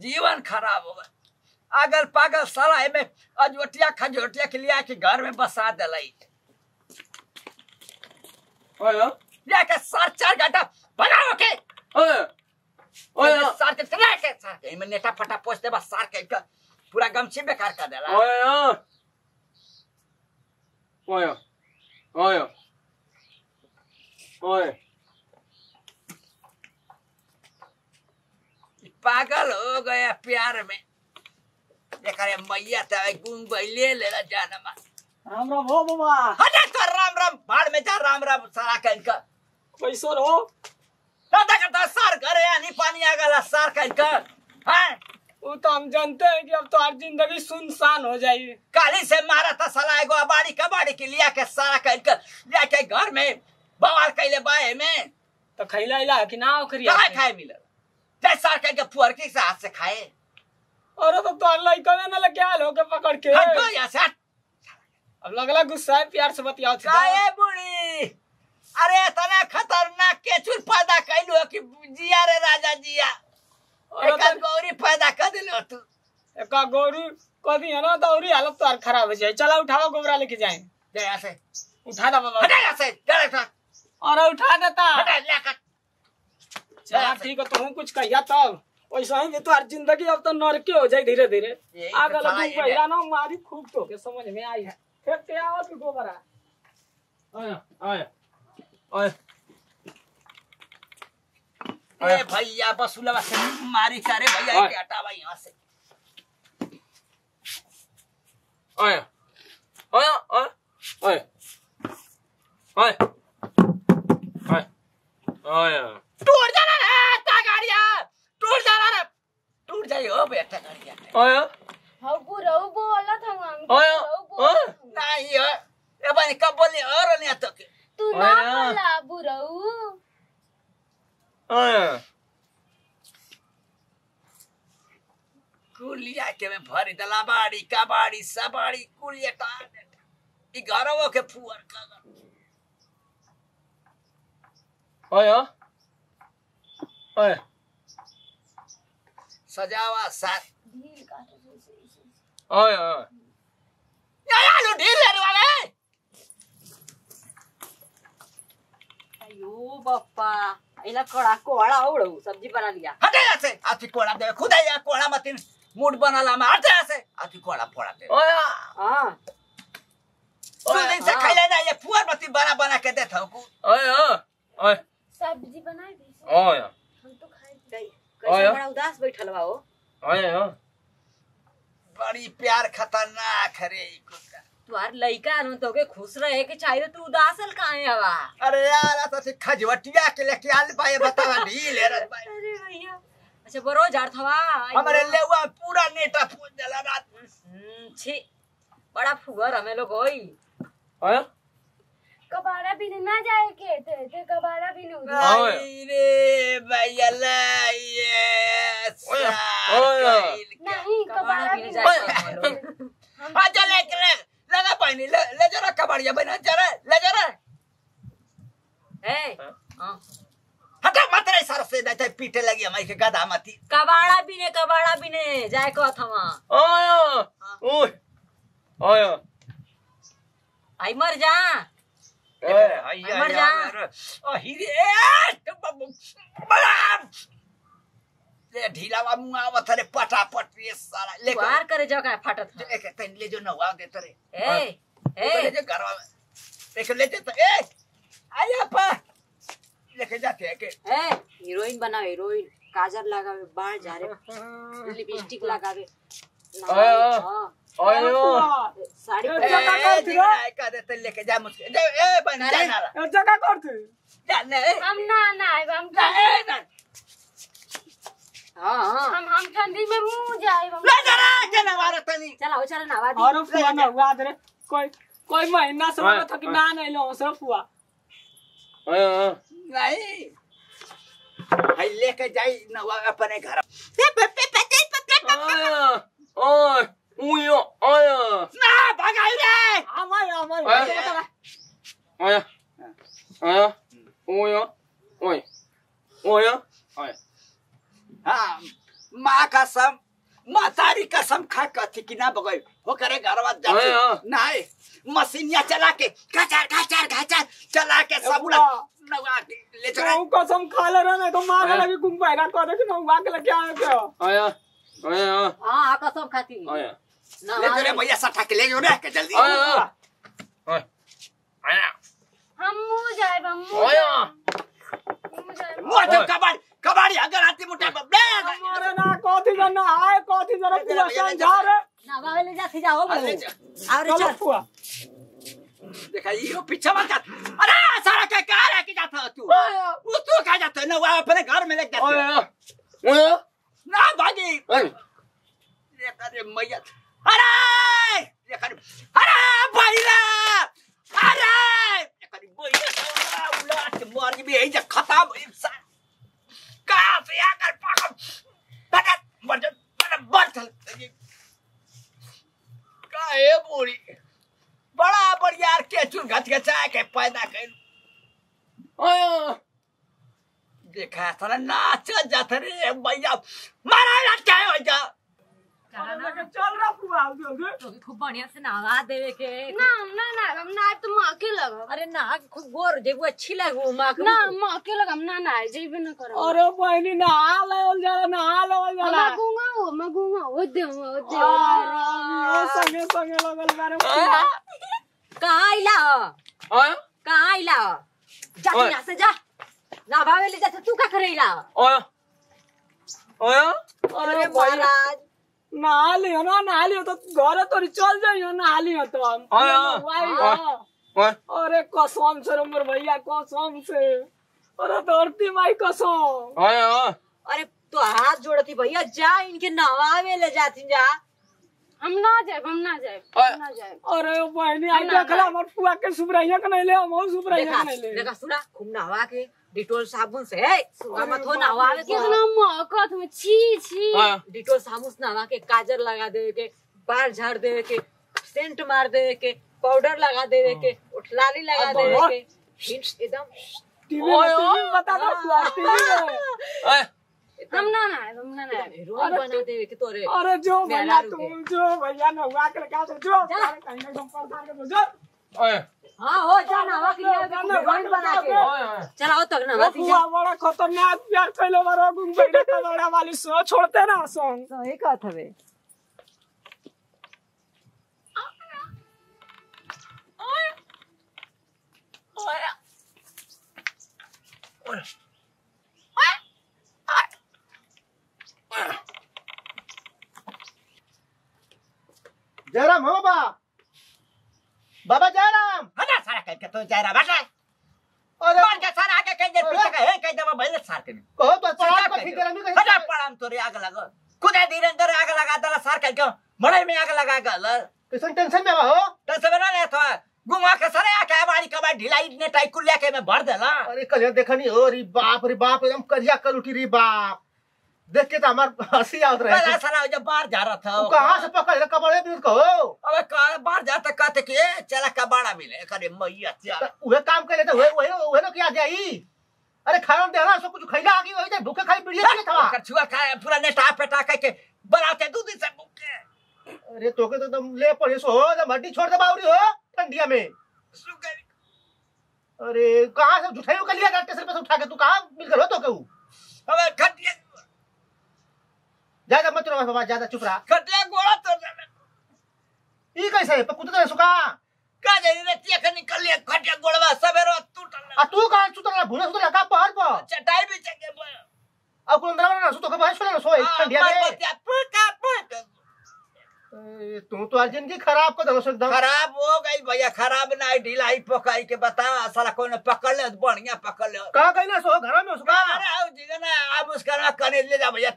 जीवन खराब हो गए अगल पागल साला में अजोटिया खजोटिया के लिया के घर में बसा ओए लेके चार घंटा भगाओ के। के के सार के। में नेटा फटा पोछ दे बस सार के पूरा गमछी बेकार कर देला। ओए ओए ओए ओए पागल हो गया प्यार में। एकरे मैया त गुंग ले लेला जानमा। राम राम हो बाबा। हटे तो राम राम भाड़ में जा राम राम सारा कहीं का। कैसो रहो दादा करता सार करे आनी पानी आ गला सार कहीं का। हैं। वो तो हम जानते हैं कि अब तो हर ज़िंदगी सुनसान हो जाएगी। काली से मारा था साला एगो अबाड़ी कबाड़ी के लिया के सारा कहीं का लिया के घर में बवाल कैले बाए में। तो खैला इला कि ना ओकरी खाए मिलल? जय सार कहीं के पुअर के हाथ से खाए। अरे तो तोर लइका में ना लगे आल होके पकड़ के। हट यहाँ से हट। अब लगला गुस्सा है प्यार से बतियाओ थी काहे बुढ़ी? अरे इतना खतरनाक केचुर पैदा कैलू हो कि जिया रे राजा जिया। एक गौरी पैदा कर दिलो तू। एक गौरी कदी है ना तो औरी हालत तो खराब हो जाए। चला उठाओ गोबरा लेके जाए। यहाँ से। उठा दा बाबा। हटा यहाँ से अरे उठा देता। हटा लेकर चला ठीक है तो हूँ कुछ कहिया तब। वैसा ही तो हर ज़िंदगी अब तो नरके हो जाए धीरे धीरे तो आगे साला लगू ये पहिला ना मारी खूब तो के समझ में आई। है फिर ते आओ तू गोबरा ओए ओए ओए ए भैया बसुलवा से मारी करे भैया। के हटावा यहाँ से। ओए ओए ओए ओए ओए ओए ओए टूट जाना रे ता गाड़िया। टूट जाना रे टूट जाई हो बेटा गाड़िया। ओए हबू रहू बोला था हम रहू ओए था। नहीं हो ए बनी कब बोली और नहीं तो के। तू ना। बोला बुरऊ ओए। कुलिया के में भरी दला बाड़ी कबाड़ी सबाड़ी कुलिया का ई घरवो के फुअर का ओए ओए। सजावा साथ। ओए ओए या लो ढील लेने वाले। अयो बाप्पा इला कड़ा कोड़ा उड़ू सब्ज़ी बना लिया हटे यहाँ से आती कोड़ा दे खुदा या कोड़ा मतिन। मूड बनाला में हटे यहाँ से आती कोड़ा फोड़ा दे। ओए हाँ। दो दिन से हाँ। खाई ना ये फुअर मती बना बना के देता हूँ ओए ओए सब्ज़ी बनाई दी ओए हम तो कैसे बड़ा उदास बैठल बा हो बड़ी प्यार खतरनाक है रे तुहार लइका अनु तो के खुश रहे के चाहिए तू उदासल काहे हवा? अरे यार तो खजवटिया के लेके आल पाए बतावा ढील रे अरे भैया अच्छा बरो हमारे लेवा पूरा नेटा फूट जला रात हम्म, छी बड़ा फुगर हमें लोग होई ओए कबाड़ा भी ना जाए के थे थे कबाड़ा भी नहीं आई रे भैया ये ओए, सार ओए। कइल के। नहीं कबाड़ा कबाड़ा भी भी नहीं नहीं जाए हम लोग। हाँ चल ले ले लगा पानी ले ले जरा कबाड़िया बना जरा ले जरा ए हाँ। हटा मत रे सर से नहीं तो पीटे लगी हमारी के गधा मती कबाड़ा भी ने कबाड़ा भी ने जाए को थवा ओए ओए ओए आई मर जा ओए मर जा। ले ढीलावा मुआ आवत रे पटापट ये सारा ले तुहार करे जो का फाटत। एक तन ले जो नवा दे तरे ए ले ए जो घरवा देख ले जो तो ए आया पा लेके जाते हैं के ए हीरोइन बनाओ हीरोइन काजल लगावे बाल झारे लिपस्टिक लगावे ओए, ओए। हाँ, साड़ी ए, ए जगह कौन थी का देते लेके जा मुझके। ए बन अरे। जाना ए जगह करते? जा नहीं हम ना ना हम ना ना। हाँ हाँ। हम हम ठंडी में मुँह जाए हम ले जरा के नवारा तनी चला हो चला नवा दी। और फुआ ना हुआ दे कोई कोई महीना से ओए, कि ना नहीं लो सब फुआ। नहीं। हाय लेके जाई नवा अपने घर। ओए ओए ओए ना भगाई रे आमाय आमाय ओए ओए ओए ओए ओए ओए हाँ माँ का सम कसम खा कथी कि ना बगै हो करे घरवा हाँ, हाँ। मशीनिया चला के खचार खचार खचार चला के सब। ले चला कसम खा ले रहा नहीं तो मारे हाँ। लगी गुम पैरा कर दे कि नौवा के लेके आए थे आया हाँ कसम खाती आया। ले चले भैया सठा के ले जो रे के जल्दी। ओए आया। आया। हमू जाए हमू आया। हमू जाए कबाड़ी कबाड़ी अगर आती मुठा पे ले हमारे ना कथी जन आए कथी जरा पूरा। समझा रे। ना बाबा ले जाती जाओ। और चलो फुआ देखा ये पीछे मत अरे सारा का कहा रह के जाता तू? तू कहा जाता है? ना वो अपने घर में लेके जाता है। आया आया ना भागी आया ये करे मैया अरे ये करे अरे भैया अरे ये करे भैया उलाट मार भी यही जा खत्म इंसान कहाँ से आकर पकड़ बड़ा बड़ा बड़ा बड़ा का है बूढ़ी बड़ा बढ़िया के चुन घच घचा के पैदा कर आया देखा सारा नाच जाता रे भैया। मारा लटका है भैया चल रहा तो खूब बढ़िया से नहा देवे के। ना ना ना हम ना तो माँ के लगा अरे नहा खूब गोर जेबू अच्छी लगू माँ के। ना माँ के लगा हम ना ना जेबे ना करो। अरे बहनी जाला नहा लेवल जाला। मैं गूँगा हो मैं गूँगा हो दे हो दे। आ, संगे संगे लगल बारे फुआ आइला हो। कहाँ आइला हो जा। यहाँ से जा। ना भावे ले जाते तू का करेला आया आया अरे महाराज। नहा लियो ना नहा लियो तो घर तोरी चल जाइयो नहा लियो तो। हम हाँ। आया अरे कसम से रे मोर भैया कसम से। अरे धरती माई कसम। आया अरे तो हाथ जोड़ती भैया जा इनके नवावे ले जाती जा। हम ना जाए हम ना जाए हम ना जाए अरे बहनी आई देखला हमर फुआ के सुबरैया के नहीं ले हम सुबरैया के नहीं ले देखा सुना खूब नहवा के। डिटोल साबुन से सुबह मत हो नहवावे तो। कितना मौका तुम्हें छी छी। डिटोल साबुन से नहवा के काजर लगा देवे के बाल झाड़ देवे के सेंट मार देवे के पाउडर लगा देवे के उठलाली लगा देवे के हिंट एकदम। टीवी में बता दो फुआ टीवी में। हम ना ना हम ना ना हीरोइन बना देवे के तोरे अरे जो भैया तू के। जो भैया ने हुआ के क्या तो जो अरे कहीं एकदम परेशान कर दो जो हाँ हो जा नहवा के लिए हीरोइन बना के। चलाओ तक वो नहवा दी बड़ा खतरनाक प्यार कैले बारो गुम बैठे के बड़ा वाली सो छोड़ते ना संग सही कहत हवे। जयराम हो बाबा बाबा जयराम। हटा सारा कह के तो जा रहा बेटा अरे कौन के सारा आके कह दे पीछे का है कह दे भैया सार के कहो तो पढ़ा को ठीक करमी कहीं पड़ाम तोरे आग लगा। खुदे धीरेन्द्र आग लगा दला सार कह के। मड़ई में आग लगा गल किसन टेंशन में हो तो सब ना ले तो। गुमा के सरे आके बाड़ी कबा ढिलाई ने टाई कुलिया के में भर देला। अरे कल देखनी हो रे बाप रे बाप एकदम करिया कल उठी रे बाप। देख के तो हमार हँसी आवत बड़ा रहे सारा जब बाहर जा रहा था कहाँ से पकड़ ले कपड़े भी कहो अबे का बाहर जाते कहते कि चला कबाड़ा मिले। करे मैया चल उहे काम कर लेते उहे उहे उहे ना किया जाई अरे खाना देना सब कुछ खैला आगे होई जाए भूखे खाई पीड़िए के था। ओकर छुआ खाए पूरा नेटा पेटा कह के बनाते दूध से मुके अरे तोके तो एकदम ले पड़े सो हो जब हड्डी छोड़ दे बावरी हो ठंडिया में। अरे कहाँ से जुठाई कर लिया स्टेशन पे से उठा के तू कहाँ मिल कर हो तो केहू अबे खटिया ज़्यादा मत रहो बाबा ज़्यादा चुप रहा। खटिया गोड़ा तो ई कैसे है? कुत्ते तो सुका का जानी रे तिया के निकल लिया खटिया गोड़वा सवेरो टूटल आ तू कहाँ सुतला भूले सुतला का पहाड़ पर? चटाई भी चके अब कोन अंदर ना सुतो के बाहर छोड़ा ना सोए ठंडिया में पुका पुका ए, तू तो आज ज़िंदगी खराब कर दलो एकदम। खराब हो गई भैया खराब ना ढिलाई पकाई के बता साला कोई ने पकड़ ले बढ़िया पकड़ ले। कहाँ गई ना सो घर में सुका अरे आओ जीगना आ मुस्काना कने ले जा भैया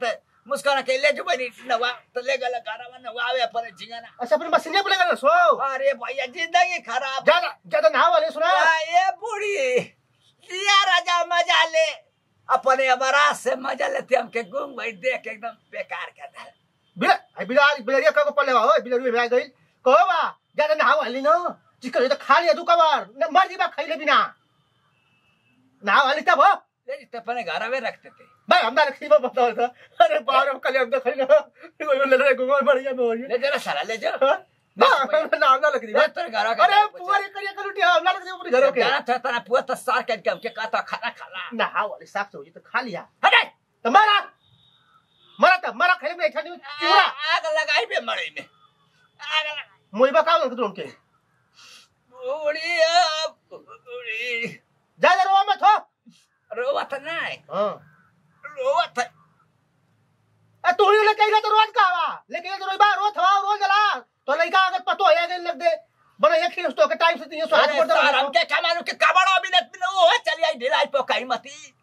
के ले जो नवा तो ले गला गारा नवा आवे पर जीगना अच्छा अपनी मशीने पे लगा ना सो अरे भैया ज़िंदगी खराब ज़्यादा ज़्यादा नहा वाले सुना आ, ये बूढ़ी लिया राजा मज़ा ले अपने हमारा से मज़ा लेते हमके गुम भाई देख एकदम बेकार कर दे बिला आई बिला बिलरिया का को पले हो बिलरिया में आ गई कहो बा ज़्यादा नहा वाली ना चिकन तो खा लिया तू कबार न मर जीबा खइले बिना नहा वाली तब हो ले जी, अपने घर में रखते थे। भाई हम ना रखी बताओ था अरे बाहर हम कल हम तो खड़ी कोई ले रहे को बढ़िया में हो ले जरा सारा ले जा ना ना हम ना लग ले रही तेरे घर अरे पूरी करिए कर उठी हम ना लग रही पूरी घरों के घर था तना पुआ सार के के कहता खाना खाना। ना वाली साफ़ से खा लिया। हटे मारा। मारा तब में नहीं चिवड़ा आग लगाई बे मरे में। आग लगा मुइबा का लग तुम के उड़ी उड़ी जा जा रोवा में थो रोवत नहीं रोवत। है तू तो रोज तो बा रोज हवा रोज जला। तो लइका अगर पतो है गए लग दे। बड़ा एक खिल तो के टाइम से तीन सौ हाथ अरे पर सार दे हमके कमानो के कबाड़ो मिनट में वो चली आई ढिलाई पे कहीं मती।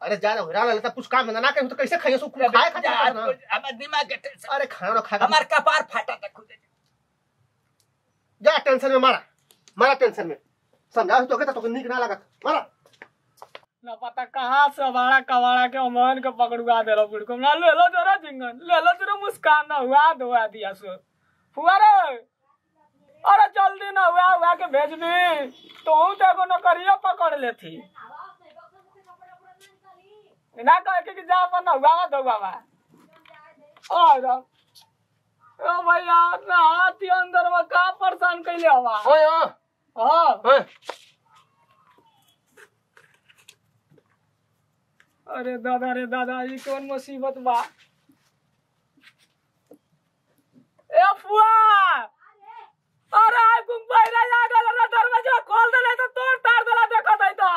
अरे जा रहा हरा लेता कुछ काम ना तो कैसे खाइए सो खाए खा दिमाग के अरे खाना खा हमार कपार फाटा था खुद जा टेंशन में मारा। मारा टेंशन में। समझा तो के तो निक ना लगत। मारा। न पता कहाँ से बाड़ा कबाड़ा के अमन के पकड़ुआ दे लो बुड़को ना ले लो जरा जिंगन ले लो जरा मुस्कान ना हुआ धोआ दिया सो। हुआ रे? अरे जल्दी ना हुआ हुआ के भेज दी। तो हूँ तो एगो नौकरिया पकड़ लेथी ना कहे के कि जा अपन हुआ धोआ बा और ओ भैया ना हाथी अंदर में का परेशान कैले हवा? ओए ओ। हाँ। अरे दादा रे दादा ये कौन मुसीबत बा? ए फुआ अरे आय गुम बैरा या गल रे दरवाज़ा खोल दे तो तोड़ तार देला देखत तो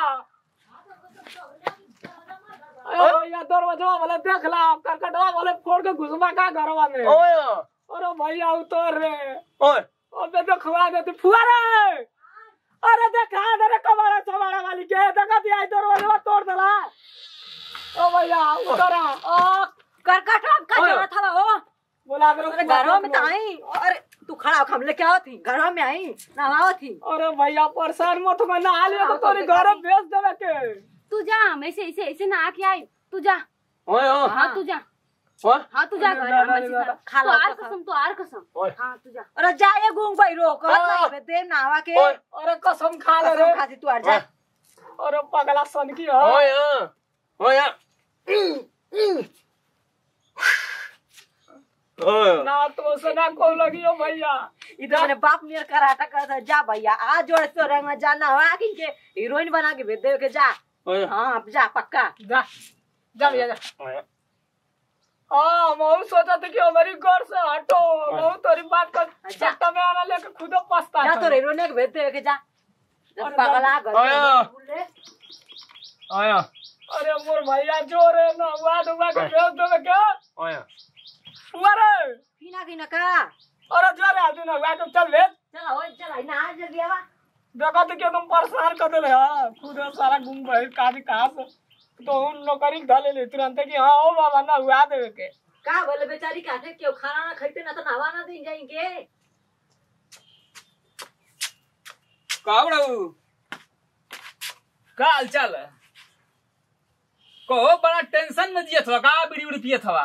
दरवाज़ा वाला देख ला करकटवा वाले फोड़ के घुसवा का घरवा में ओए अरे भैया उतर रे। ओए अबे देखवा दे तू फुआ रे। अरे देखा दे रे कबाड़ा वाली के। देखा दिया दरवाज़ा तोड़ देला ओ भैया उतरा ओ करकट का। ज़रूरत था ओ बोला करो घरों में तो आई। अरे तू खड़ा हो हम लेके आओ थी। घरों में आई नहाओ थी। अरे भैया परेशान मत हो ना लिया तो तोरे घर भेज देवे के। तू जा हम ऐसे ऐसे ऐसे नहा के आई। तू जा। ओए ओ हाँ तू जा। हाँ तू जा घर हम खा- खा तू लो, आर खा। कसम तू आर कसम। हाँ तू जा। अरे जाए घूम भाई रोक। हाँ। दे नहावा के। अरे कसम खा ले रे। कसम तू आ जा। अरे पगला सन की हो। ओए ओए ना तो से को लगी भैया। इधर मैंने बाप नियर कराटा करता जा भैया आज जोड़े तो रंग में जाना हुआ कि के हीरोइन बना के भेज दे के जा। हाँ। अब जा पक्का। जा जा भैया जा। हाँ। मैं सोचा था कि हमारी घर से हटो। मैं तेरी बात कर जा। में आना लेके खुद पछता जा तो हीरोइन के भेज दे के जा। पगला घर आया। ओए अरे मोर भैया जो रे ना हुआ दुआ के भेज देवे क्या? ओए। हुआ रे? पीना की ना का? अरे जो रे आदमी ना हुआ के चल भेज चला हो चला ना जल्दी आवा। देखा तो क्या तुम परेशान कर दिले हाँ? खुद सारा घूम गए काजी कहाँ से तो उन नौकरी धले ले तुरंत कि हाँ ओ बाबा ना हुआ देवे के। का बोले बेचारी काटे क्यों? खाना ना खाते ना तो नहवा ना दें जाएँगे का बड़ू का हाल चाल है? कहो बड़ा टेंशन में जियत हवा का बीड़ी उड़ी पियत हवा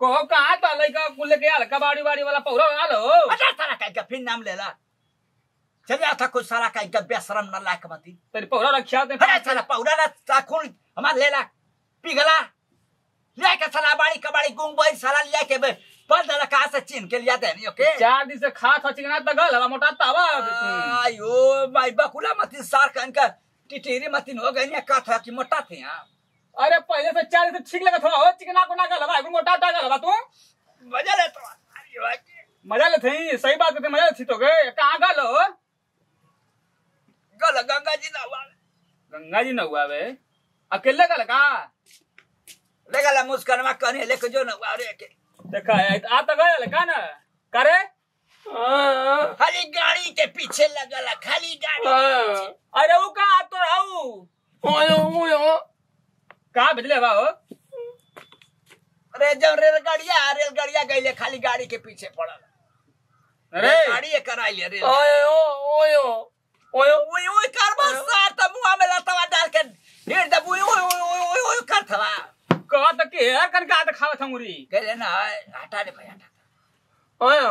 कहो कहाँ था लड़का कुल लेके आल कबाड़ी बाड़ी वाला पौरा आल अच्छा सारा कहीं का फिर नाम लेला। चल जा था कुछ सारा कहीं का बेशरम न लायक मती। तेरी पौरा रखिया दे अरे साला पौड़ा ना साखुन हमार लेला पिघला। ले के साला बाड़ी कबाड़ी गुंग बोई साला ले के बे पल दला कहाँ से चीन के लिया देनी ओके? चार दिन से खा खा चिकना तगल हवा मोटा तावा आयो भाई बकुला मती सार कहीं का टिटेरी मतीन हो गई का था कि मोटा थे हाँ। अरे पहले से चार से ठीक लगत हवा हो चिकना को ना गल हवा एगो मोटा तागल हवा तू। मज़ा ले तो मज़ा ले थी सही बात करते मज़ा ले थी तो गए। कहाँ गल हो गल गंगा जी ना हुआ गंगा जी न हुआ बे अकेले गल का? ले गला मुस्कानमा कने लेके जो ना हुआ रे के देखा है, आ तो गए का ना। करे? खाली गाड़ी के पीछे लगला खाली गाड़ी अरे वो का तो रहू का भेजले बा अरे जब रेलगाड़िया रेलगाड़िया गईले खाली गाड़ी के पीछे पड़ल। अरे। गाड़ी कराई ले रेल। ओयो ओयो ओयो ओए करबा सार त मुआ में लतवा डाल के ढेर दब ओए ओए ओए ओए ओए कर थवा कहा तक के कन का खावत हंगुरी कहले ना हटा दे। भाई हटा ओयो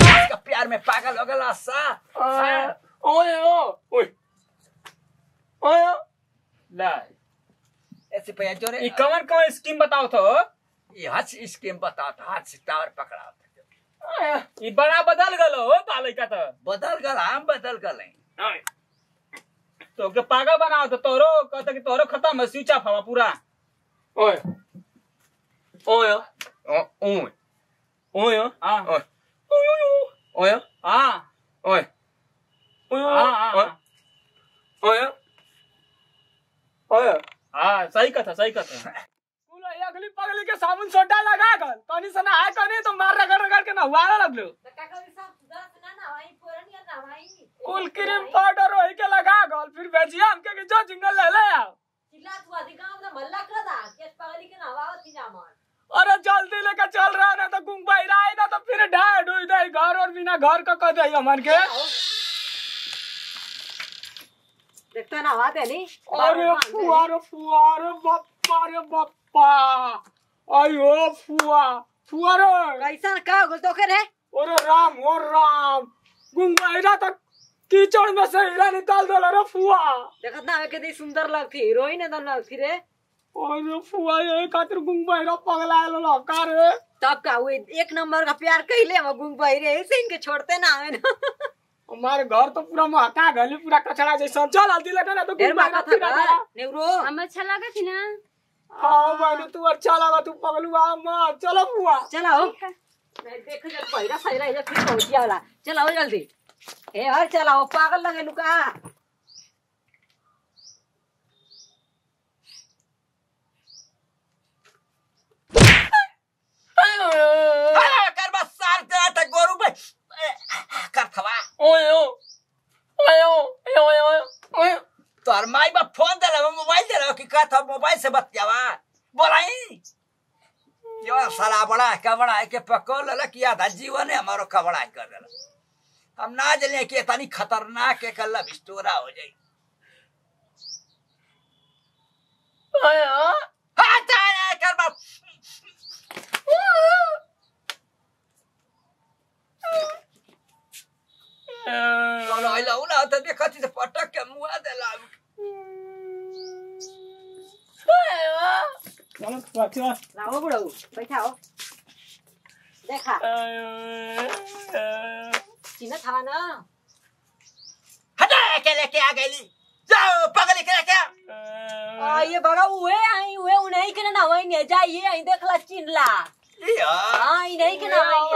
इसका प्यार में पागल हो गया सा ओए ओए। ओए ओए ला। ऐसे पैया जोरे। ई कवन कवन स्कीम बताओ तो। ये हाथ स्कीम बताओ तो हाथ से टावर पकड़ाओ तो। ई बड़ा बदल गलो हो पाले का तो। बदल गल हम बदल गल तो के पागल बनाओ तो तोरो कहता कि तोरो खत्म है स्विच ऑफ़ हवा पूरा। ओए। ओए ओए ओए। हाँ। ओए ओए। हाँ ओए हाँ हाँ, हाँ ओए ओए हाँ सही कथा सही कथा कुल अगली पगली के साबुन सोटा लगा कर तनी से नहाए कनी तो मार रगड़ रगड़ के नहवाए लगलो कुल क्रीम पाउडर वही के लगा कर फिर भेजिया हमके कि जो जिंगल ले ले आओ अरे जल्दी लेकर चल रहा ना तो गुंग बहिरा आई ना तो फिर ढाई ढुई दे घर और बिना घर का कह दे हमन के। देखते ना बात है नहीं? अरे फुआ रे फुआ रे बप्पा रे बप्पा। अयो फुआ फुआ रे। कैसा का बोल तो करे अरे राम हो राम। गुंग बहिरा तक कीचड़ में से हीरा निकाल दो रे फुआ। देखत ना के कितनी सुंदर लगती हीरोइन एकदम लगती रे अरे फुआ खातिर गुंग बहिरा पगला लो का रे? तब का वो एक नंबर का प्यार कैले हम गुंग रे ऐसे इनके छोड़ते ना हमें हमारे घर तो पूरा महका गली पूरा कचरा जैसा। चल हल्दी लगा ना तो ढेर गुंग माका था का था नेवरो हम अच्छा लगा थी ना? हाँ मैंने तू अच्छा लगा तू पगलू आ माँ। चलो फुआ। चला हो। मैं देख जब पहिरा सहिरा जब फिर पहुँच वाला। चला जल्दी। ए हर चला पागल लगे लुका अरे कर बस सार दे त गोरु पे कर थवा ओए ओए ओए ओए ओए तोर माई बाप फ़ोन दे रहा मोबाइल दे रहा कि का था मोबाइल से बतियावा बोलाई। यो साला बड़ा है का बड़ा है के पको लला किया था जीवन है हमारो का बड़ा कर देला हम ना जले कि इतनी खतरनाक है हो जाई। हाँ चाहे कर बस उला तो से पटक के मुआ देला चलो फुआ लाओ बुढ़ऊ बैठाओ देखा चिन्ह था ना हटा के लेके आ गई जाओ पकड़ के लेके आ। ये बड़ा उहे आई उहे उन्हीं के ना वही ने जाइए आई देखला चिन्हला हाँ इन्हीं के ना वही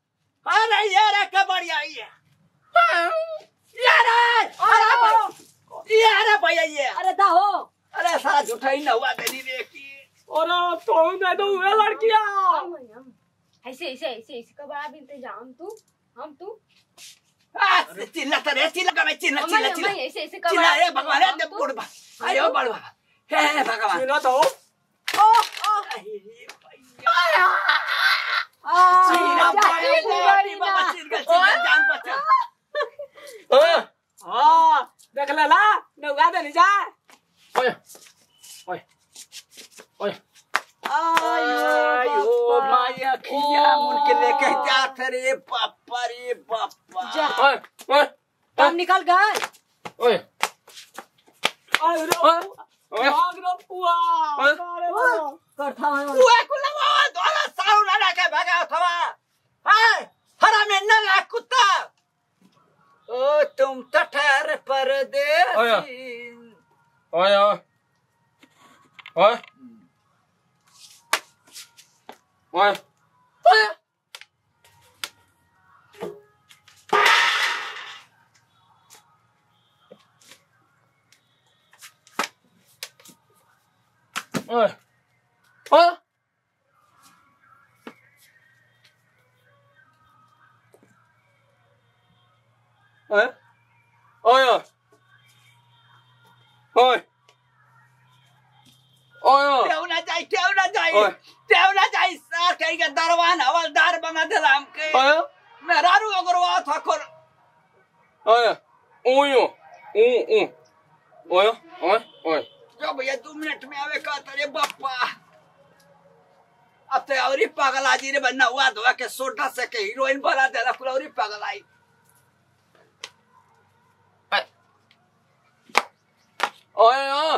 अरे ये रे कबड़िया ये ये अरे भाई भैया ये। अरे दा हो। अरे सारा झूठा ही ना हुआ तेरी रे और तो दे दो हुए लड़किया। हम आई हम ऐसे ऐसे ऐसे ऐसे कब आ बिनते जाम तू? हम तू? चिल्ला तो रे चिल्ला का मैं चिल्ला आई चिल्ला चिल्ला। आई ऐसे ऐसे कब चिल्ला रे भगवान रे बुढ़वा। अरे ओ बड़वा हे हे भगवान। चिन्हो तो। क्यों ना जाए क्यों ना जाए? ओए। क्यों ना जाए? सर कहीं का दरवान हवलदार बना दे हमके ओए। मेरा रू अगर वो था कर ओए ओयो ओ ओ ओए ओए ओए। जो भैया दो मिनट में आवे का तेरे बापा? अब तो और पागल आजी रे बनना हुआ धोआ के सोडा से के हीरोइन बना देला कुल और पागल आई ओए ओए।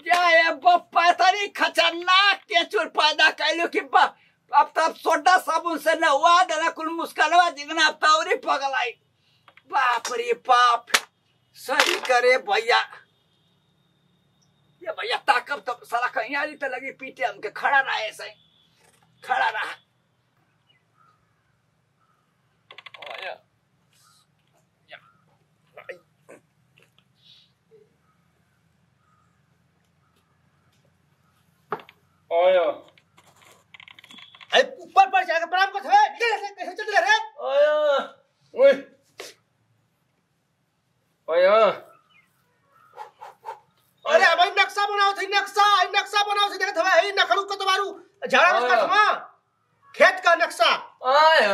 ए ये क्या वाला ओए आ! ओए ओए ओए ना ओए ओए काये बूढ़ी जाए बप्पा तरी खतरनाक केचुर पैदा कैलू कि अब तब सोडा साबुन से न हुआ देना कुल मुस्कलवा जिगना अब तो और आई बाप रे बाप सही करे भैया ये भैया ताकब तो सारा कहीं आ रही तो लगी पीटे हमके खड़ा रहा ऐसा खड़ा रहा ओए अरे ऊपर पर जाकर प्रणाम कर थे निकल ऐसे कैसे चल रहे ओए ओए। ओए अरे अब ई नक्शा बनाओ थी नक्शा ई नक्शा बनाओ थी। देखत हवे ई नखड़ू को तुम्हारू। झाड़ा में हाँ। कटवा खेत का नक्शा। ओए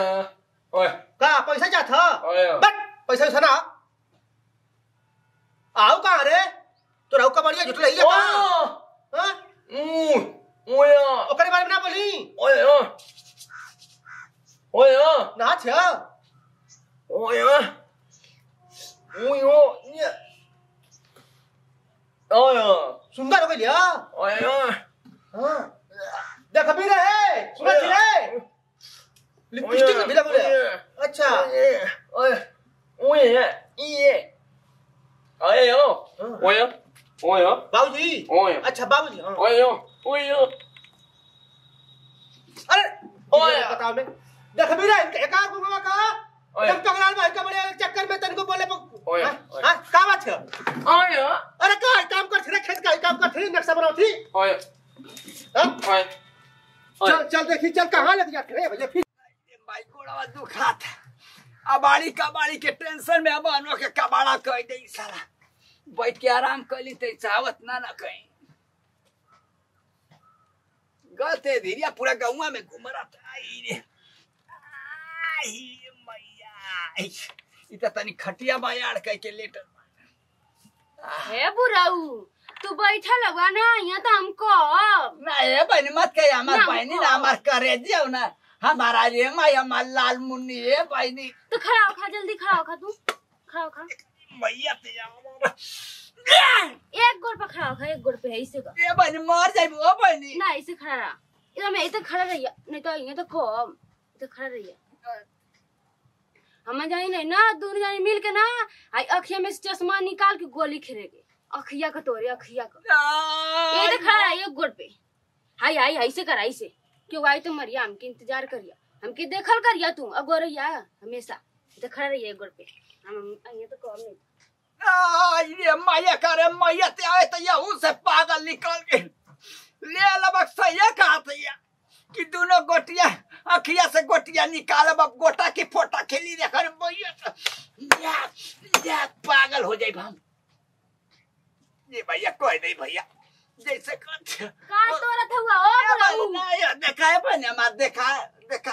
ओए। का पैसा जा था? बट पैसा वैसा ना। आओ कहाँ रे? तो राहु का बढ़िया जुट रही है? हाँ? ओए ओकरे बारे में ना बोली ओए ओए ना छे ओए ओए ओए सुंदर हो गई ओए हाँ देख भी रहे सुना छी रे लिपस्टिक भी लगा रे अच्छा ओए ओए ये ओए ओए ओए बाबूजी ओए अच्छा बाबूजी हाँ ओए ओए अरे ओए। ओए बताओ मैं देख भी रहे इनका एका गुंगवा का ओए। एकदम भाई का बड़े चक्कर में तनको बोले ओए, हाँ। हाँ, का बात है ओए अरे का काम कर थे खेत का काम कर थे नक्शा बनाओ थी ओए हाँ? ओए चल चल देखी चल कहाँ लेके जाते रे भैया फिर भाई गोड़वा दुखात अबाड़ी कबाड़ी के टेंशन में अब अनो के कबाड़ा कह दे साला बैठ के आराम कैली ते चाहत ना ना कहीं। गलते धीरिया पूरा गौवा में घूम रहा था मैया। तनी खटिया बायाड़ कह के लेटर हे बुराऊ तू बैठा लगा ना यहाँ तो हमको ना ये बहनी मत कही हमार बहनी ना हमार करे दियो ना। हमारा रे माई हमार लाल मुन्नी है बहनी। तो खड़ा खा जल्दी खड़ा खा तू। खड़ा खा। मैया ते एक गोड़ पे खड़ा हो एक गोड़ पे ऐसे कर ये बहनी मर जाए वो बहनी ना ऐसे खड़ा रहा। इधर मैं इधर खड़ा रहिया नहीं तो यहाँ तो कम इधर खड़ा रहिया हम जानी नहीं ना दूर जानी मिल के ना आई अखिया में से चश्मा निकाल के गोली खेलेगे। अखिया का तोरे अखिया का। ये तो खड़ा रहा एक गोड़ पे। हाय हाय ऐसे कर ऐसे क्यों आई तो मरिया हमके इंतज़ार करिया। हमके देखल करिया तू अगोरैया हमेशा। तो खड़ा रहिया एक गोड़ पे। हम ये तो कम नहीं रे मैया करे मैया ते आए तो यहू से पागल निकल के ले लबक सही कहा था कि दोनों गोटिया अखिया से गोटिया निकाल अब गोटा की फोटा खेली रे करे मैया या, या पागल हो जाए हम ये भैया कोई नहीं भैया जैसे का तोरा हुआ ओ देखा है बने हमार देखा देखा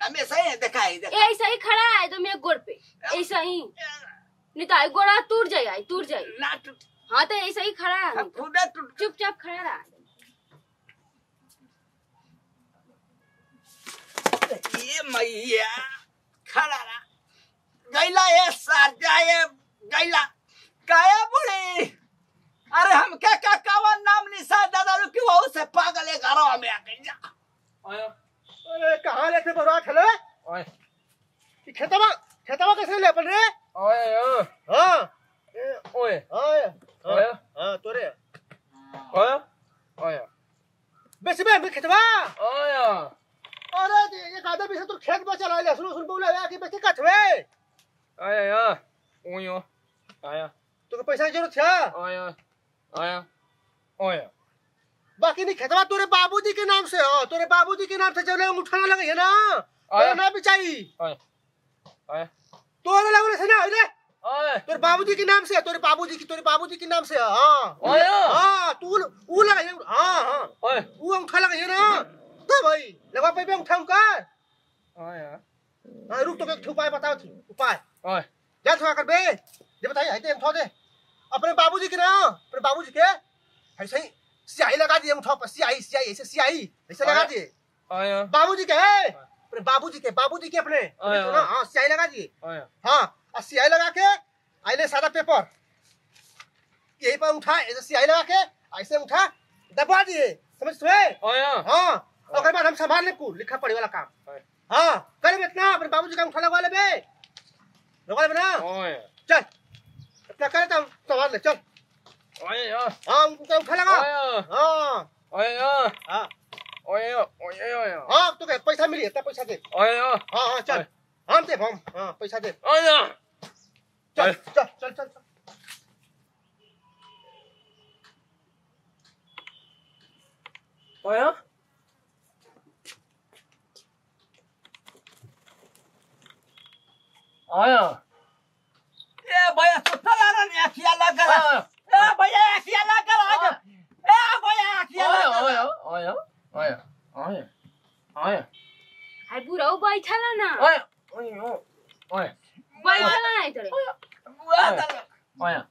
हमेशा ही देखा है ऐसा ही खड़ा है तो मेरे गोड़ पे ऐसा ही नहीं तो आई गोड़ा टूट जाए आई टूट जाए। ना टूट। हाँ तो ऐसा ही खड़ा है नहीं तो। खुदा टूट चुपचाप खड़ा रहा। ये मैया खड़ा रहा। गैला ये सर जाए गैला। काया बुढ़ी। अरे हम क्या क्या कावन नाम निशा दादा रू की वहू से पागल है घरों में आ गई। जा। ओए अरे कहाँ लेते बरुआ ठले ओए कि खेतवा खेतवा कैसे ले अपन रे? ओए ओ हाँ ओए ओए तोरे ओए ओए बेच में मैं खेतवा ओए अरे ये कादा भी तो खेत में चला ले सुनो सुन बोला कि बेच कथवे ओए ओए ओए तो पैसा की ज़रूरत है ओए ओए ओए बाकी नहीं खेतवा तोरे बाबूजी के नाम से हो तोरे बाबूजी के नाम से चले उठाने लगे है ना। तोरे ना बिचाई ओए ओए तोरे लगने से ना हो रे ओए तोरे बाबूजी के नाम से है, तोरे बाबूजी की तोरे बाबूजी के नाम से है, ओए हाँ तू ऊ लगा हाँ हाँ। ओए। ऊ उठा लगा ये ना। तो भाई लगा पे पे उठा उनका। ओए हाँ रुक तो एक उपाय बताओ थी उपाय। ओए। जा थोड़ा कर बे ये बताइए है तो उठा दे। अपने बाबूजी के नाम अपने बाबूजी के ही सियाही लगा दिए उठा पर सियाही सियाही ऐसे सियाही ऐसे लगा दिए। बाबूजी के है। अपने बाबूजी के बाबूजी के अपने हाँ, तो ना हाँ सियाही लगा दिए ओए हाँ और सियाही लगा के आइले सादा पेपर यही पर उठा ऐसे सियाही लगा के ऐसे उठा दबा दिए समझ ओए हाँ और बाद हम संभाल ले कुल लिखा पढ़े वाला काम हाँ। हाँ कर इतना अपने बाबूजी का उठा लगवा ले बे लगवा ले ना चल इतना करे तो संभाल ले चल हाँ उनका उठा लगा हाँ ओए हाँ ओए ओए ओए हाँ तो क्या पैसा मिली इतना पैसा दे ओए हाँ हाँ चल हम दे हम हाँ पैसा दे ओए चल चल चल चल भयो ए भैया छुट्टा लाएर नि आखिया ए भैया आखिया लागेर आज ए भैया आखिया लागेर ओय ओय ओय ओय हाय बुरा ओ बैठल ना ओय ओय ओय बैठल ना इधर ओय ओय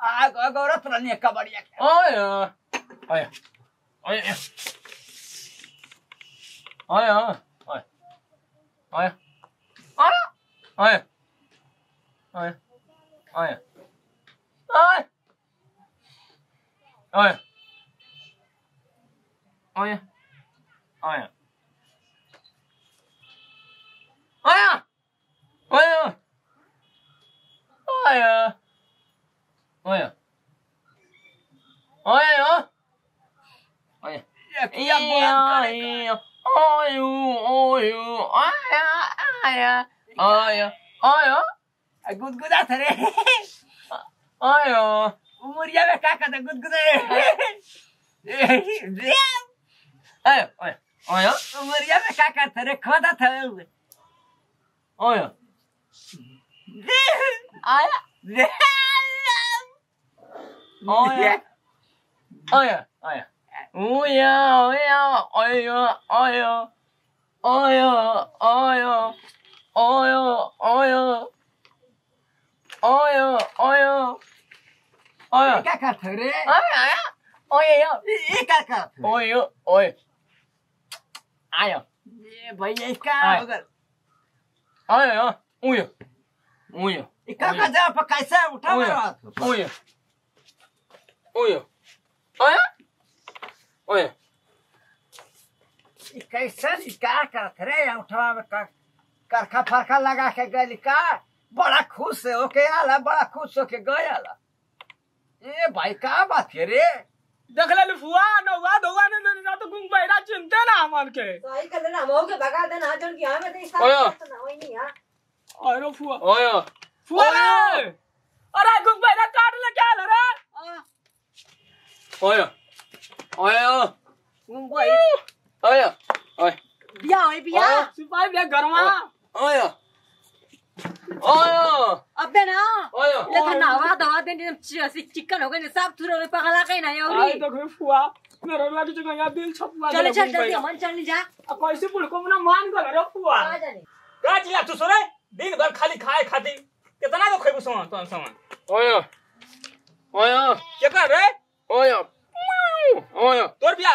आ गौरव रत्न ने कबड़िया ओय ओय 哎呀哎呀。哎呀哎呀。哎呀。哎呀。哎呀。哎呀。哎呀。哎呀。哎呀。哎呀。Oyu, oyu, aya, aya, oyu, oyu. ಗುದ್ಗುದಾತಾರೆ ಅಯ್ಯೋ ಮುರಿಯವೆ ಕಾಕದ ಗುದ್ಗುದ ಅಯ್ಯೋ ಅಯ್ಯೋ ಮುರಿಯವೆ ಕಾಕತ್ತಾರೆ ಖೋದಾತವೆ ಅಯ್ಯೋ ಅಯ್ಯೋ ಅಯ್ಯೋ ಅಯ್ಯೋ थे रे उमरिया में का कहते गुदगुदे उमरिया में का करते रे खोदा था क्या करते रे ये क्या करते ये भैया इसका आय। अगर इसका का जगह पर कैसे उठा ओए। रहा Oye. Oye. Oye. Oye. ई कैसे क्या करते रे उठवा में का करखा फरखा लगा के गली का। बड़ा खुश है ओके आला बड़ा खुश होके गयाला ये भाई का बात है रे? देख ले फुआ नौवा धोवा ने ने तो गुंग बैठा चिंते ना हमन के। सही कर लेना मऊ के भगा देना जोन की हमें तो इस ओया। ना होई नहीं हाँ? अरे फुआ। Oye. फुआ रे! अरे गुंग बैठा काट ले क्या ले रे? Oye. Oye. Mumbai Oye. Oye. बिया होई बिया सिपाही बे गरमा Oye. Oye. अबे ना Oye. ले तो नावा दवा देने चिकन हो गए सब थुरो में पगला कहीं ना आई योरी देखो फुआ मेरे लगे जगह या दिल छपुआ चल चल जल्दी मन चल जा अब कैसे पुलको ना मान गल रे फुआ आ जाने का चिल्ला तू सुने दिन भर खाली खाए खाती कितना खेबू सामान सामान ओए ओए क्या कर रे ओए ओए तोर बिया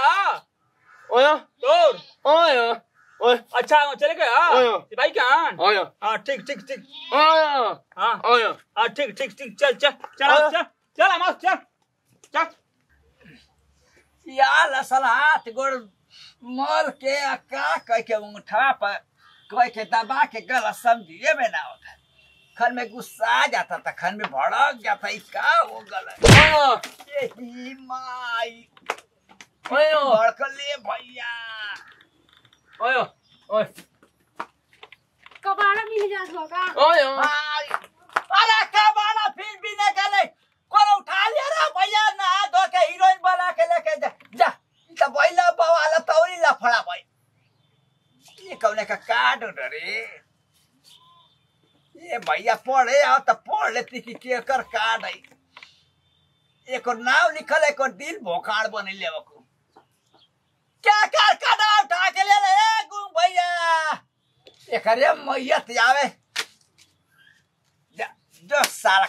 ओए तोर। ओए ओए। अच्छा चले गया भाई क्या ओए। हाँ ठीक ठीक ठीक। हाँ। हाँ ठीक ठीक ठीक। चल चल चल चल चल हम चल चल। या लसलात गोड़ मल के का कह के उठा पर कह के दबा के गला समझिए में ना होता। खन में गुस्सा आ जाता था खन में भड़क जाता का हो गला। यही भड़कले भैया। ओयो ओय। कबाड़ा मिल ओयो। अरे कबाड़ा फिर भी न गले कौन उठा लिया रे भैया ना धो के हीरोइन बना के लेके जा। जा तो बवाला तौरी लफड़ा भाई। ये कौने का कार्ड रे? ये भैया पढ़े आओ तो पढ़ लेती कि केकर है। एक नाम लिखल है एक दिल भोकाड़ बने ले को क्या उठा के ले गुम भैया मैयत आवे जा सारा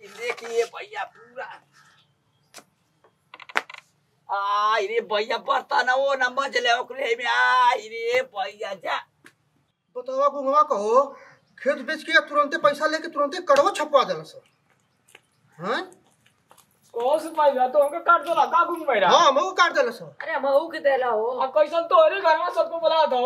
देखिए भैया पूरा भैया बर्तन वो न मजले ओकरे में भैया जा बतावा कहो खेत बेच के तुरंते पैसा लेके तुरंते कड़वा छपवा देला सर हैं कौन से पाई तो हमके काट दो का घूम मेरा हाँ? मऊ काट देला सर। अरे महू के देला हो? आ कैसन तोरे घर में सबको बुला दो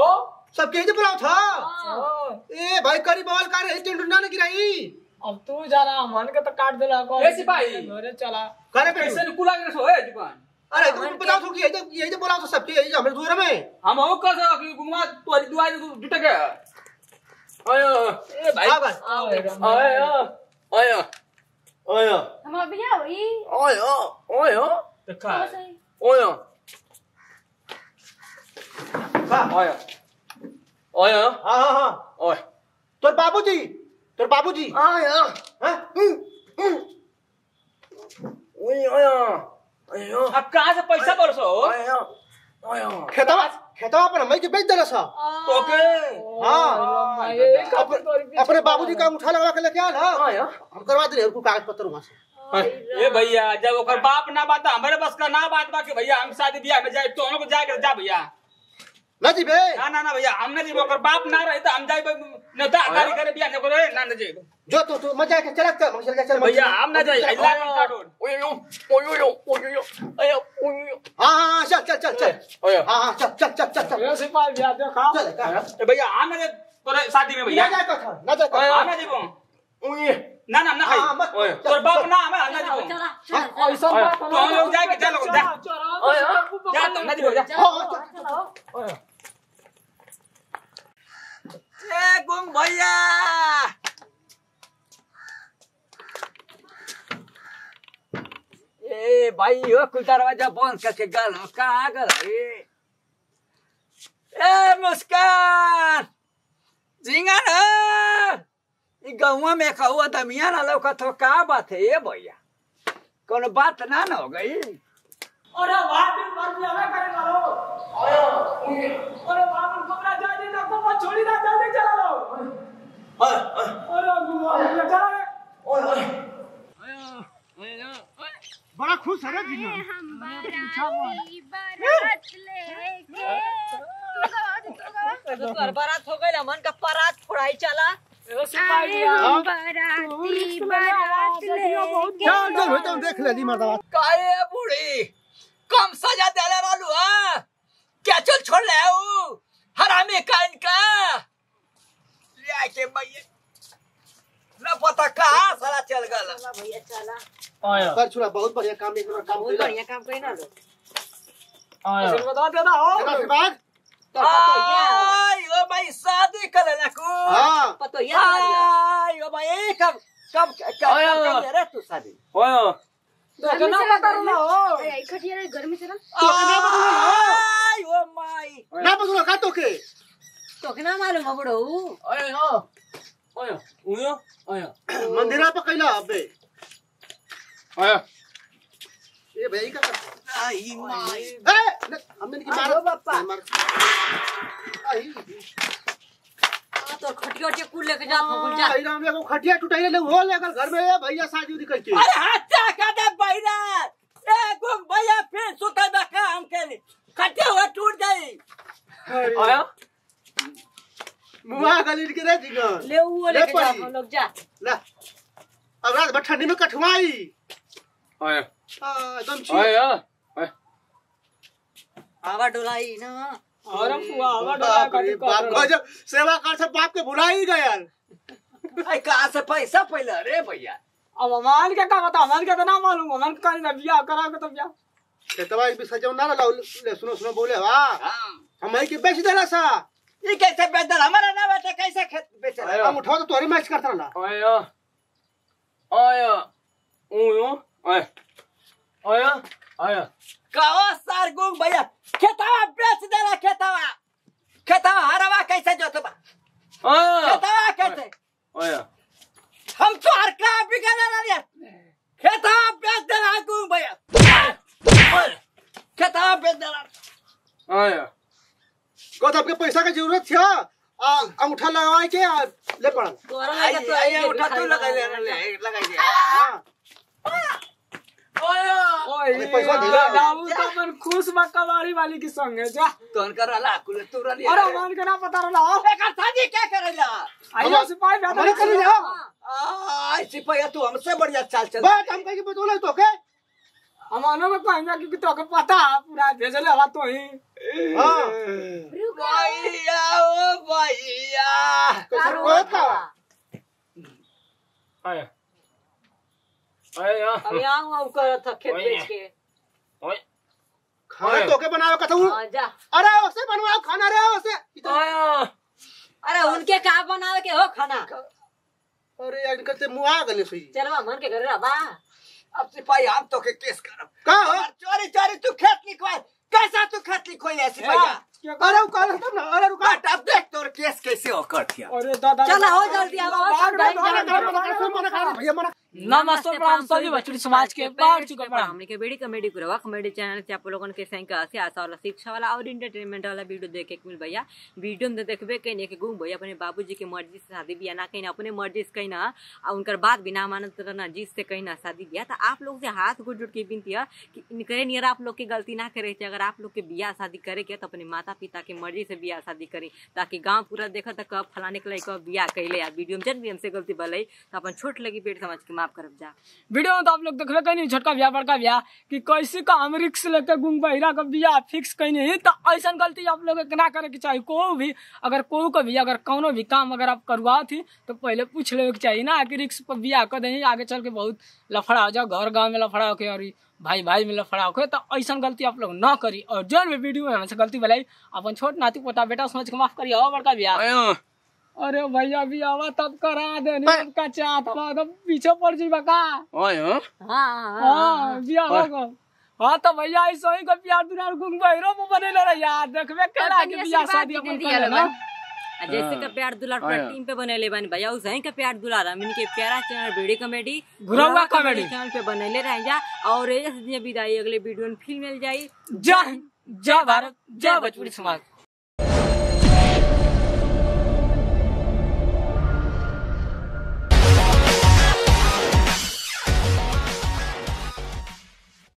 सब के जे बुलाओ था। हाँ। ए भाई करी बवाल का ने गिराई। अब तू जाना मन के तो काट देला कौन ए सिपाही। घरे चला। करे कैसे पे निकुला के सो है दुकान अरे तुम बताओ तो कि यही जे- जे तो सबके यही जे हमारे दूर में। हम हो कर सो कि गुमा तो दुआ जुट के ओयो ए भाई आ भाई आएगा ओयो ओयो ओयो हमार बियाह होई ओयो ओयो देखा कौन से ओयो ओयो ओयो हाँ हाँ हाँ ओय तोर बाबूजी तोर बाबूजी ओयो हैं ओयो ओयो अब कहाँ से पैसा बरसो ओयो ओयो खेतवा खेतवा पर हमें के बेच देना सा। ओके। हाँ। अपने अपने बाबूजी का अंगूठा लगा के लेके आ ना। हम करवा दे को कागज़ पत्र वहाँ से ए भैया जब ओकर बाप ना बात हमारे बस का ना बात बा कि भैया हम शादी ब्याह में जाए तो हमको जाकर जाए जा भैया। ना जी ना ना ना भैया हम ना जी ओकर बाप ना रहे तो हम जाए न दा गाड़ी करे ब्याह न करे ना ना जाए जो तू तू मज़ा के चला चल चल चल चल भैया हम ना जाए अल्लाह का काटो ओयो ओयो ओयो ओयो ओयो हाँ हाँ हाँ, चल चल चल चल। ओयो हाँ हाँ चल चल चल चल चल। ये सिपाही बियाह देखा। चल ए भैया हम ना तोरे शादी में भैया। ना जा का ना जा का हम ना जीबो ओये। ना ना ना हाँ, खाई मत- तोर बाप ना हमें ना जीबो चला चला ऐसा बात तो हम लोग जाए जाके चलो, जा। जा जा तुम ना जीबो जा। हाँ हाँ, चल। ए गुम भैया ए भाई हो कुल दरवाज़ा बंद करके गल कहाँ गल ए मुस्कान झिंगा न गौवा में कहुआ दमिया ना लौका बात है भैया कोनो बात ना न हो गई अरे भाई दिन भर भी हमें करे लो अरे बाबू कमरा जा ना को छोड़ी ना जल्दी चला लो। अरे गुआ ये चला रे बड़ा खुश है रे जी हम बाराती बारात लेके। तो बारात हो गई मन का परात फोड़ाई चला। बियाह हम बाराती बारात लेके। चल चल देख ले ली मर्दावा काहे बूढ़ी? कम सजा देले वालू हा क्या चल छोड़ ले ऊ हरामी का इनका ले के भैया न पता कहाँ साला चल गल चला भैया चला आया कर छुड़ा बहुत बढ़िया काम एक काम बहुत बढ़िया काम करी ना आया बता देना हो आशीर्वाद तो पतोहिया आई ओ भाई शादी करे ना को हाँ पतोहिया तुम्हारी आई ओ भाई कब कब कब आया। कब रे तू शादी ओयो तो ना बता रहा हो अरे खटिया रे घर में चला आई ओ माई ना बदलो का तो के तो ना मालूम है बड़ो ओयो ओयो ओयो ओयो मंदिरा पे अबे ओयो ये भाई का आई माई ए हमने की मार बाप्पा। मार आई तो खटिया के कुल लेके जा फगुल जा। आई राम एगो खटिया टुटाई ले हो ले घर में भैया शादी उदी करके अरे हत्या का दे बैरा ए गुम भैया फिर सुता दा काम के लिए। खट्टे हुए टूट गई। ओयो मुआ गलीर के रे जिगन। ले वो लेके जा हम लोग जा। ला। अब रात भर ठंडी में कठवाई ओयो एकदम छी आवा डोलाई ना। अरे फुआ हवा डोला बाप रे बाप कर गजब सेवा कर से बाप के भुला ही गए यार। आई कहाँ से पैसा पहले? रे भैया। अब हमान के का बता हमान के तो ना मालूम हमान का नहीं बियाह करा के तो बियाह खेतवा एक बिस्सा जौन ना लाओ ले सुनो सुनो बोले वाह हाँ। हम के बेच देला सा? ये कैसे बेच हमारा ना बेटे कैसे खेत बेच रहा हम उठाओ तो तोरे मैच करता आया ओयो आया आया आया कहो सर भैया खेतवा बेच देला खेतवा। खेतवा हरवा कैसे जोतबा खेतवा कैसे? हम तो हर का बिगड़ रहा खेतवा बेच देला गुंग भैया। खेतवा बेच देला आया। को तो आपके पैसा की ज़रूरत थी आ अंगूठा लगवाए के ले पड़ा। लगे तो आई आई उठा लगा ले ले लगा दे हाँ। ओए पैसा दे बाबू तो अपन खुश बा कबाड़ी वाली की संगे जा। कौन कर रहा कुल तू रही अरे हमान के ना पता रहा एकर शादी क्या करेला आइयो सिपाही बेटा कर ले आई सिपैया तू हमसे बढ़िया चाल चल। बात हम कहीं बतौले तो के हमानो में कहेंगे कि तो के पता पूरा भेजले हवा तो ही। हाँ। भैया ओ भैया। कैसे कोत आया। आया अभी आऊँ आऊँ था खेत बेच के। ओए खाना तो के बनावे का तू हाँ, जा। अरे उसे बनवाओ खाना रे उसे। अरे उनके का बनावे के हो खाना? अरे इनका ते मुँह आ गले सही। चलवा मन के घर बा अब सिपाही हम तो के केस करब का हो? चोरी चोरी तू खेत लिखवा कैसा तू खेत है सिपाही अरे वो कल तब ना अरे रुका। अब देख तोर केस कैसे होकर दिया। अरे दादा। चला हो जल्दी आवा भाग रहे, भाग रहे, मना भाग रहे। कर मना कर भैया मना। नमस्ते प्रणाम सभी बच्चों समाज के बाहर चुका प्रणाम हमने के बेड़ी कॉमेडी पूरा कॉमेडी चैनल से आप लोगन के संग से आशा वाला शिक्षा वाला और एंटरटेनमेंट वाला वीडियो देखे मिल भैया। वीडियो में देखबे कहीं के गुम भैया अपने बाबूजी के मर्ज़ी से शादी बियाह ना कहीं अपने मर्ज़ी से कहीं ना और उनकर बात बिना मानत रहना जिस से कहीं ना शादी बियाह तो आप लोग से हाथ को जुट के विनती है कि इनकरे नियर आप लोग की गलती ना करे अगर आप लोग के बियाह शादी करे के तो अपने माता पिता के मर्ज़ी से बियाह शादी करी, ताकि गाँव पूरा देखा तो कब फलाने के लिए कब बियाह कैले यार वीडियो में जन भी हमसे गलती भले तो अपन छोट लगी पेट समझ के माफ़ करब जा। वीडियो में तो आप लोग देखबे कहीं छोटका ब्याह बड़का ब्याह कि कैसे का हम रिक्स लेके गुंग बहिरा का ब्याह फिक्स कहीं नहीं तो ऐसा गलती आप लोग के ना करे के चाहिए कोई भी, अगर को भी, अगर कोनो भी काम अगर आप करवा थी तो पहले पूछ लेवे के चाहिए ना, कि रिक्स पर ब्याह कर दें आगे चल के बहुत लफड़ा हो जाओ, घर गाँव में लफड़ा होके और भाई भाई में लफड़ा होके तो ऐसा गलती आप लोग ना करी और जो भी वीडियो में हमसे गलती भलाई अपन छोट नाती पोता बेटा समझ के माफ़ करिए बड़का ब्याह आया अरे भैया भी आवा तब करा दे नहीं का चाहत हवा तब पीछे पड़ जी का आया हाँ। हाँ बिया होगा हाँ तो भैया ऐसे ही का प्यार दुरार गुंग बहिरो में बने ले यार। देखबे करा के बिया शादी अपन कर ना जैसे का प्यार दुलार पूरा हाँ। टीम पे बनेले बानी भैया उसे का प्यार दुलार। हम के प्यारा चैनल वीडियो कॉमेडी गुरौआ कॉमेडी। चैनल पे बनेले रह जा। और ये विदाई अगले वीडियो में फिर मिल जाई। जय हिंद जय भारत जय भोजपुरी समाज।